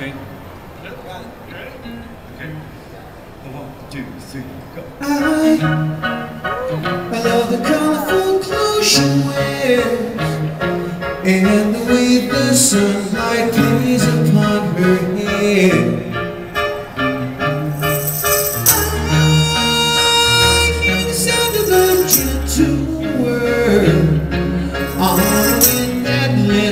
okay? Okay. Go. I love the colorful clothes she wears And the way the sunlight plays upon her hair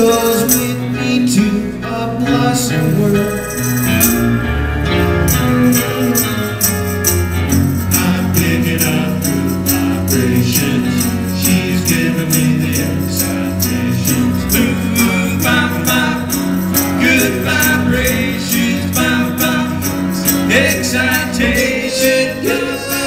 goes with me to a blossom world. I'm picking up vibrations. She's giving me the excitations. Good vibrations. Excitation, good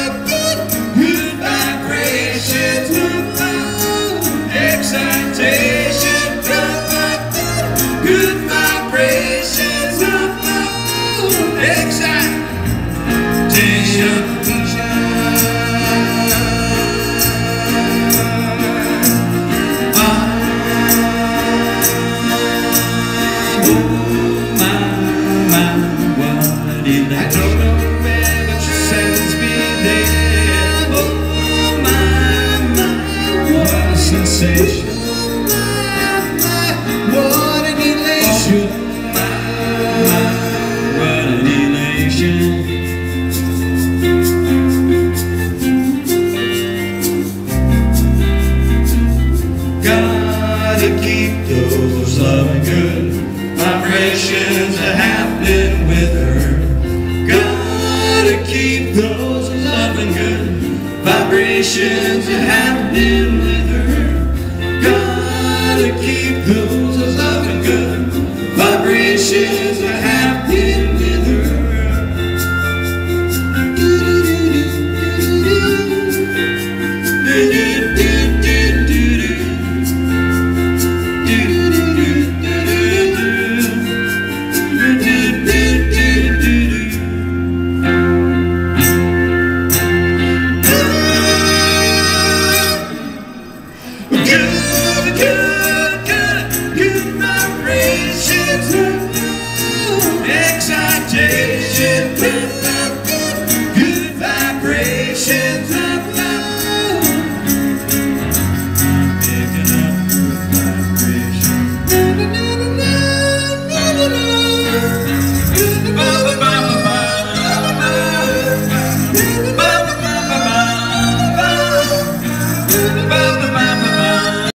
sensation. What an elation! What an elation. Gotta keep those loving good vibrations a happening with her. Gotta keep those loving good vibrations